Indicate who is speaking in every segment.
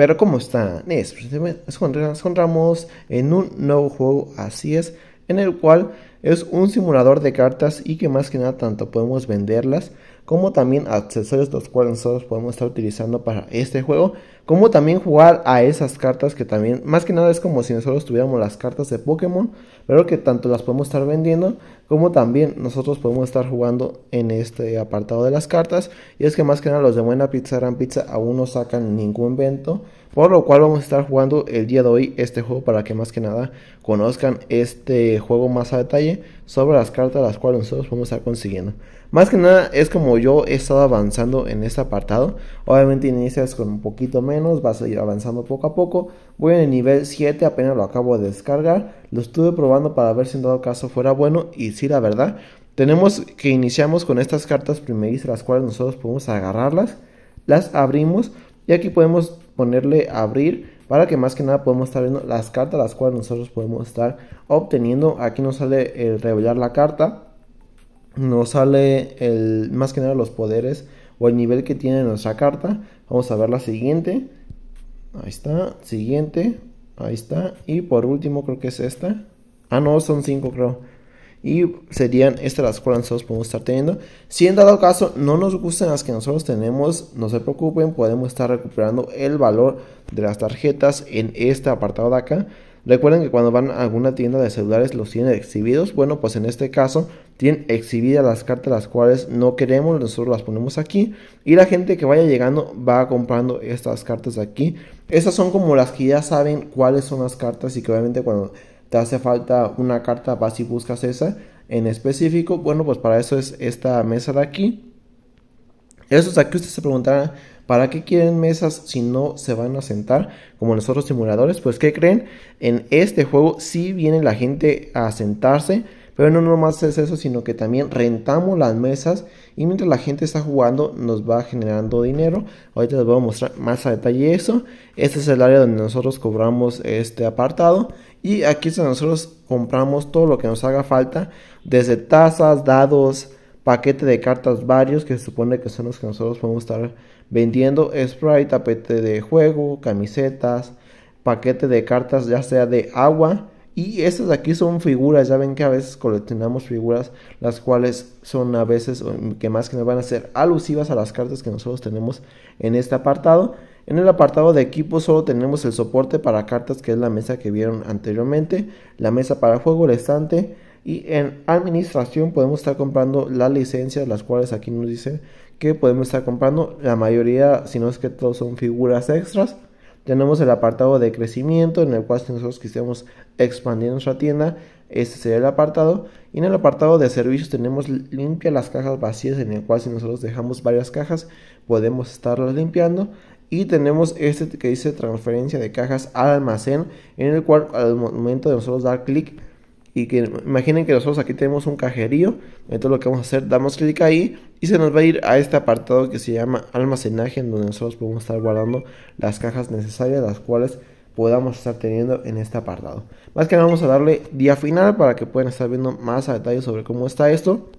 Speaker 1: Pero ¿cómo está? Nos encontramos en un nuevo juego, así es, en el cual es un simulador de cartas y que más que nada tanto podemos venderlas como también accesorios los cuales nosotros podemos estar utilizando para este juego, como también jugar a esas cartas que también, más que nada es como si nosotros tuviéramos las cartas de Pokémon, pero que tanto las podemos estar vendiendo, como también nosotros podemos estar jugando en este apartado de las cartas, y es que más que nada los de Buena Pizza Gran Pizza aún no sacan ningún evento, por lo cual vamos a estar jugando el día de hoy este juego para que más que nada conozcan este juego más a detalle sobre las cartas las cuales nosotros podemos estar consiguiendo. Más que nada es como yo he estado avanzando en este apartado. Obviamente inicias con un poquito menos, vas a ir avanzando poco a poco. Voy en el nivel 7, apenas lo acabo de descargar. Lo estuve probando para ver si en dado caso fuera bueno. Y sí, la verdad, tenemos que iniciamos con estas cartas primerizas, las cuales nosotros podemos agarrarlas. Las abrimos y aquí podemos ponerle abrir para que más que nada podemos estar viendo las cartas las cuales nosotros podemos estar obteniendo. Aquí nos sale el revelar la carta nos sale el, más que nada los poderes o el nivel que tiene nuestra carta. Vamos a ver la siguiente. Ahí está, siguiente, ahí está. Y por último creo que es esta. Ah, no, son cinco creo. Y serían estas las cuales nosotros podemos estar teniendo. Si en dado caso no nos gustan las que nosotros tenemos, no se preocupen, podemos estar recuperando el valor de las tarjetas en este apartado de acá. Recuerden que cuando van a alguna tienda de celulares los tienen exhibidos. Bueno, pues en este caso tienen exhibidas las cartas las cuales no queremos. Nosotros las ponemos aquí. Y la gente que vaya llegando va comprando estas cartas de aquí. Estas son como las que ya saben cuáles son las cartas y que obviamente cuando te hace falta una carta vas y buscas esa en específico. Bueno, pues para eso es esta mesa de aquí. Eso es aquí ustedes se preguntarán ¿Para qué quieren mesas si no se van a sentar como en los otros simuladores? Pues ¿qué creen? En este juego sí viene la gente a sentarse, pero no nomás es eso, sino que también rentamos las mesas y mientras la gente está jugando nos va generando dinero. Ahorita les voy a mostrar más a detalle eso. Este es el área donde nosotros cobramos este apartado y aquí es donde nosotros compramos todo lo que nos haga falta, desde tazas, dados, paquete de cartas varios que se supone que son los que nosotros podemos estar vendiendo spray, tapete de juego, camisetas, paquete de cartas ya sea de agua y estas aquí son figuras, ya ven que a veces coleccionamos figuras las cuales son a veces que más que nos van a ser alusivas a las cartas que nosotros tenemos en este apartado. En el apartado de equipo solo tenemos el soporte para cartas que es la mesa que vieron anteriormente, la mesa para juego, el estante, y en administración podemos estar comprando las licencias, las cuales aquí nos dice que podemos estar comprando. La mayoría, si no es que todos son figuras extras. Tenemos el apartado de crecimiento en el cual si nosotros quisiéramos expandir nuestra tienda, este sería el apartado. Y en el apartado de servicios tenemos limpia las cajas vacías en el cual si nosotros dejamos varias cajas podemos estarlas limpiando. Y tenemos este que dice transferencia de cajas al almacén en el cual al momento de nosotros dar clic y que imaginen que nosotros aquí tenemos un cajerío, entonces lo que vamos a hacer, damos clic ahí y se nos va a ir a este apartado que se llama almacenaje, en donde nosotros podemos estar guardando las cajas necesarias, las cuales podamos estar teniendo en este apartado. Más que nada vamos a darle día final para que puedan estar viendo más a detalle sobre cómo está esto.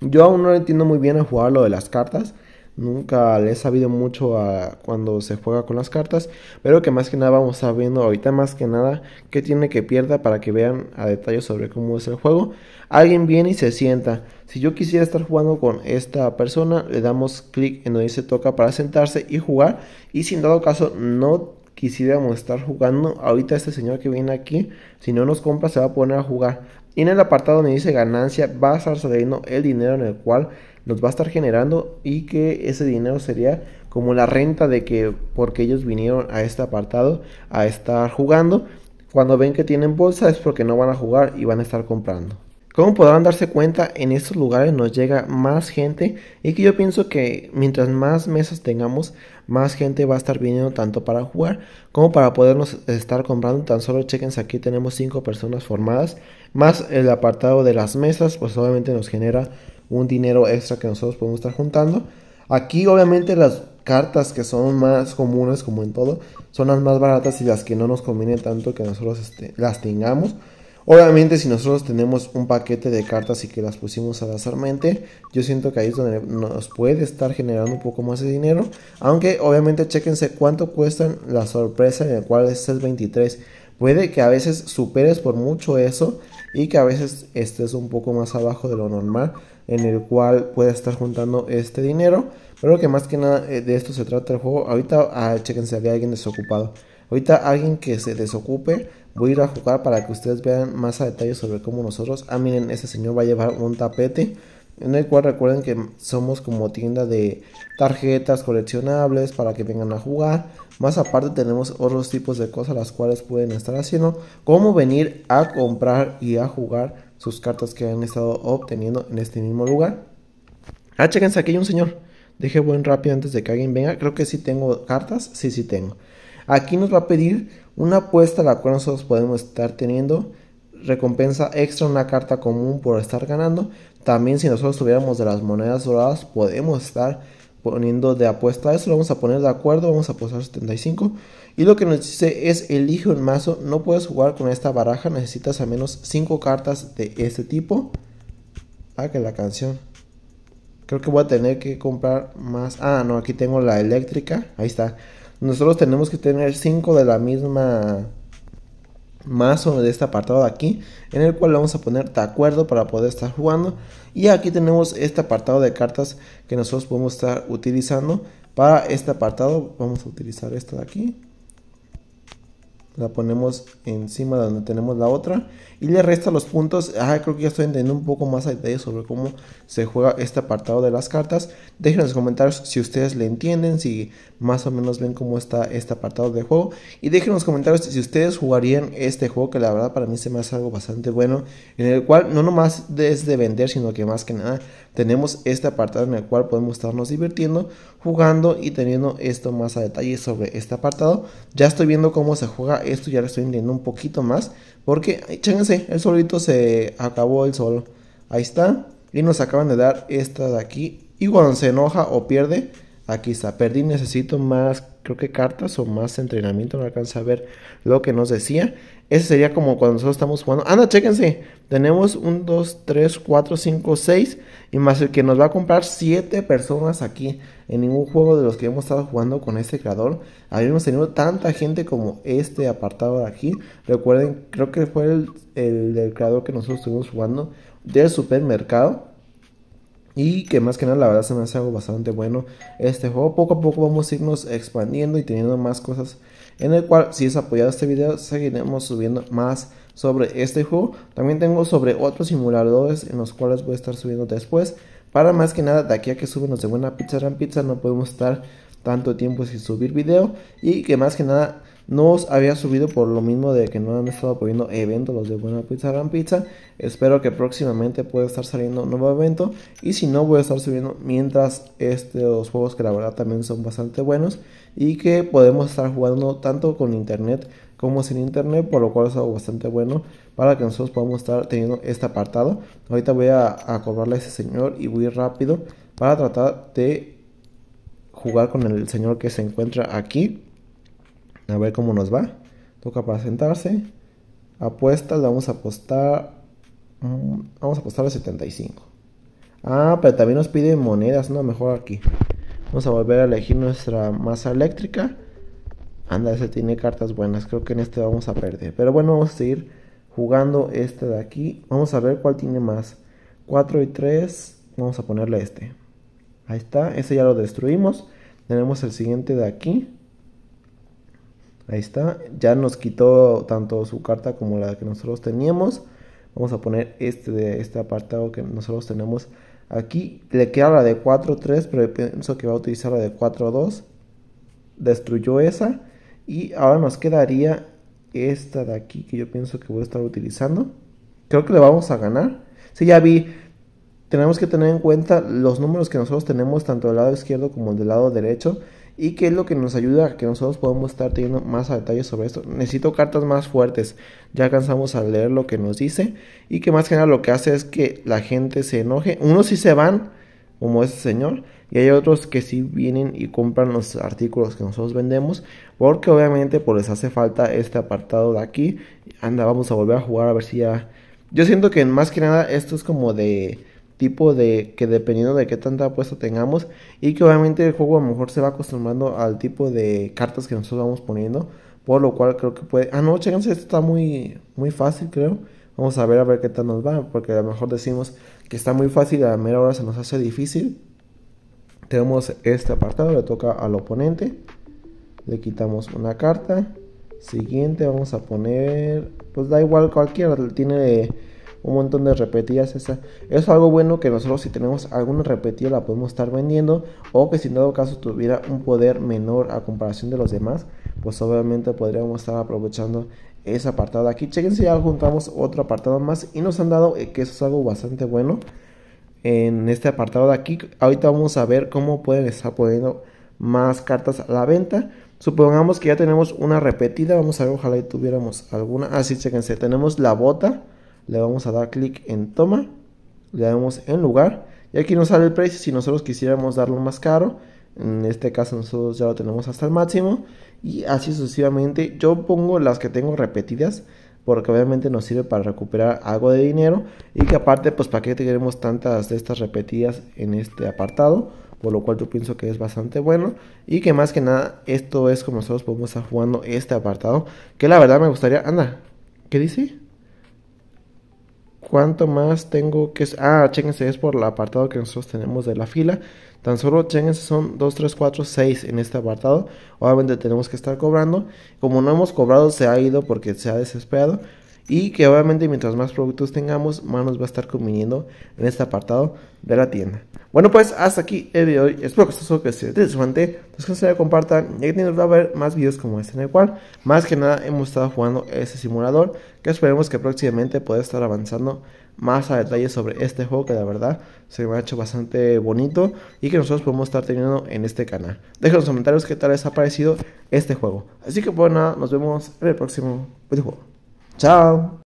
Speaker 1: Yo aún no entiendo muy bien a jugar lo de las cartas. Nunca le he sabido mucho a cuando se juega con las cartas, pero que más que nada vamos a viendo ahorita más que nada qué tiene que pierda para que vean a detalle sobre cómo es el juego. Alguien viene y se sienta. Si yo quisiera estar jugando con esta persona, le damos clic en donde dice toca para sentarse y jugar. Y si en dado caso no quisiéramos estar jugando, ahorita este señor que viene aquí, si no nos compra, se va a poner a jugar. Y en el apartado donde dice ganancia, va a estar saliendo el dinero en el cual nos va a estar generando y que ese dinero sería como la renta de que porque ellos vinieron a este apartado a estar jugando. Cuando ven que tienen bolsa es porque no van a jugar y van a estar comprando. Como podrán darse cuenta, en estos lugares nos llega más gente y que yo pienso que mientras más mesas tengamos, más gente va a estar viniendo tanto para jugar como para podernos estar comprando. Tan solo chequense aquí tenemos 5 personas formadas, más el apartado de las mesas, pues obviamente nos genera un dinero extra que nosotros podemos estar juntando. Aquí obviamente las cartas que son más comunes como en todo son las más baratas y las que no nos conviene tanto que nosotros este, las tengamos. Obviamente si nosotros tenemos un paquete de cartas y que las pusimos al azarmente, yo siento que ahí es donde nos puede estar generando un poco más de dinero. Aunque obviamente chequense cuánto cuestan la sorpresa en el cual es el 23. Puede que a veces superes por mucho eso y que a veces estés un poco más abajo de lo normal en el cual puedes estar juntando este dinero. Pero que más que nada eh, de esto se trata el juego. Ahorita ah, chequense, había alguien desocupado. Ahorita alguien que se desocupe Voy a ir a jugar para que ustedes vean más a detalle sobre cómo nosotros... Ah, miren, ese señor va a llevar un tapete. En el cual recuerden que somos como tienda de tarjetas coleccionables para que vengan a jugar. Más aparte tenemos otros tipos de cosas las cuales pueden estar haciendo. Como venir a comprar y a jugar sus cartas que han estado obteniendo en este mismo lugar. Ah, chequense, aquí hay un señor. Deje buen rápido antes de que alguien venga. Creo que sí tengo cartas. Sí, sí tengo. Aquí nos va a pedir una apuesta la cual nosotros podemos estar teniendo recompensa extra, una carta común por estar ganando. También si nosotros tuviéramos de las monedas doradas, podemos estar poniendo de apuesta eso. Lo vamos a poner de acuerdo, vamos a apostar 75. Y lo que nos dice es elige un mazo. No puedes jugar con esta baraja, necesitas al menos 5 cartas de este tipo. Ah, que la canción. Creo que voy a tener que comprar más. Ah, no, aquí tengo la eléctrica. Ahí está. Nosotros tenemos que tener 5 de la misma mazo de este apartado de aquí en el cual vamos a poner de acuerdo para poder estar jugando y aquí tenemos este apartado de cartas que nosotros podemos estar utilizando para este apartado vamos a utilizar esta de aquí la ponemos encima de donde tenemos la otra y le resta los puntos. Ah, creo que ya estoy entendiendo un poco más a detalle sobre cómo se juega este apartado de las cartas. Dejen en los comentarios si ustedes le entienden, si más o menos ven cómo está este apartado de juego. Y dejen en los comentarios si ustedes jugarían este juego, que la verdad para mí se me hace algo bastante bueno. En el cual no nomás es de vender, sino que más que nada tenemos este apartado en el cual podemos estarnos divirtiendo, jugando y teniendo esto más a detalle sobre este apartado. Ya estoy viendo cómo se juega esto, ya lo estoy entendiendo un poquito más. Porque, chéquense, el solito se acabó el solo. Ahí está. Y nos acaban de dar esta de aquí. Y cuando se enoja o pierde, aquí está. Perdí, necesito más, creo que cartas o más entrenamiento. No alcanza a ver lo que nos decía. Ese sería como cuando nosotros estamos jugando. Anda, chéquense. Tenemos un, 2, 3, 4, 5, 6. Y más el que nos va a comprar 7 personas aquí. En ningún juego de los que hemos estado jugando con este creador. Habíamos tenido tanta gente como este apartado de aquí. Recuerden, creo que fue el, el creador que nosotros estuvimos jugando. Del supermercado. Y que más que nada la verdad se me hace algo bastante bueno este juego. Poco a poco vamos a irnos expandiendo y teniendo más cosas en el cual si es apoyado este video seguiremos subiendo más sobre este juego. También tengo sobre otros simuladores en los cuales voy a estar subiendo después. Para más que nada de aquí a que suben de buena pizza en pizza no podemos estar tanto tiempo sin subir video y que más que nada no os había subido por lo mismo de que no han estado poniendo eventos los de Buena Pizza Gran Pizza. Espero que próximamente pueda estar saliendo un nuevo evento. Y si no, voy a estar subiendo mientras estos juegos que la verdad también son bastante buenos. Y que podemos estar jugando tanto con internet como sin internet. Por lo cual es algo bastante bueno para que nosotros podamos estar teniendo este apartado. Ahorita voy a, a cobrarle a ese señor y voy rápido para tratar de jugar con el señor que se encuentra aquí. A ver cómo nos va. Toca para sentarse. Apuestas, vamos a apostar. Mm, vamos a apostar a 75. Ah, pero también nos pide monedas, no, mejor aquí. Vamos a volver a elegir nuestra masa eléctrica. Anda, ese tiene cartas buenas. Creo que en este vamos a perder. Pero bueno, vamos a seguir jugando este de aquí. Vamos a ver cuál tiene más. 4 y 3. Vamos a ponerle este. Ahí está. Ese ya lo destruimos. Tenemos el siguiente de aquí. Ahí está. Ya nos quitó tanto su carta como la que nosotros teníamos. Vamos a poner este de este apartado que nosotros tenemos aquí. Le queda la de 4-3, pero pienso que va a utilizar la de 4-2. Destruyó esa. Y ahora nos quedaría esta de aquí que yo pienso que voy a estar utilizando. Creo que le vamos a ganar. Sí, ya vi. Tenemos que tener en cuenta los números que nosotros tenemos tanto del lado izquierdo como del lado derecho y qué es lo que nos ayuda a que nosotros podamos estar teniendo más detalles sobre esto. Necesito cartas más fuertes, ya alcanzamos a leer lo que nos dice y que más que nada lo que hace es que la gente se enoje. Unos sí se van, como ese señor. Y hay otros que sí vienen y compran los artículos que nosotros vendemos. Porque obviamente pues les hace falta este apartado de aquí. Anda, vamos a volver a jugar a ver si ya... Yo siento que más que nada esto es como de tipo de que dependiendo de qué tanta apuesta tengamos y que obviamente el juego a lo mejor se va acostumbrando al tipo de cartas que nosotros vamos poniendo por lo cual creo que puede ah no chéquense esto está muy muy fácil creo. Vamos a ver a ver qué tal nos va porque a lo mejor decimos que está muy fácil a la mera hora se nos hace difícil. Tenemos este apartado le toca al oponente. Le quitamos una carta. Siguiente vamos a poner pues da igual cualquiera tiene un montón de repetidas. Esa. Es algo bueno que nosotros si tenemos alguna repetida la podemos estar vendiendo o que si en dado caso tuviera un poder menor a comparación de los demás, pues obviamente podríamos estar aprovechando ese apartado aquí. Chequen si ya juntamos otro apartado más y nos han dado eh, que eso es algo bastante bueno en este apartado de aquí. Ahorita vamos a ver cómo pueden estar poniendo más cartas a la venta. Supongamos que ya tenemos una repetida, vamos a ver, ojalá y tuviéramos alguna. Así, ah, chequense, tenemos la bota le vamos a dar clic en toma, le damos en lugar y aquí nos sale el precio si nosotros quisiéramos darlo más caro. En este caso nosotros ya lo tenemos hasta el máximo y así sucesivamente. Yo pongo las que tengo repetidas porque obviamente nos sirve para recuperar algo de dinero y que aparte pues para qué queremos tantas de estas repetidas en este apartado por lo cual yo pienso que es bastante bueno y que más que nada esto es como nosotros podemos estar jugando este apartado que la verdad me gustaría anda ¿qué dice? ¿Cuánto más tengo que...? Ah, chéquense, es por el apartado que nosotros tenemos de la fila. Tan solo, chéquense, son 2, 3, 4, 6 en este apartado. Obviamente tenemos que estar cobrando. Como no hemos cobrado, se ha ido porque se ha desesperado. Y que obviamente mientras más productos tengamos, más nos va a estar conviniendo en este apartado de la tienda. Bueno, pues hasta aquí el video de hoy. Espero que esto que sea interesante. Suscríbanse, compartan. Y va a haber más videos como este en el cual, más que nada, hemos estado jugando ese simulador. Que esperemos que próximamente pueda estar avanzando más a detalle sobre este juego que la verdad se me ha hecho bastante bonito y que nosotros podemos estar teniendo en este canal. Dejen en los comentarios qué tal les ha parecido este juego. Así que nada, nos vemos en el próximo videojuego. Chao.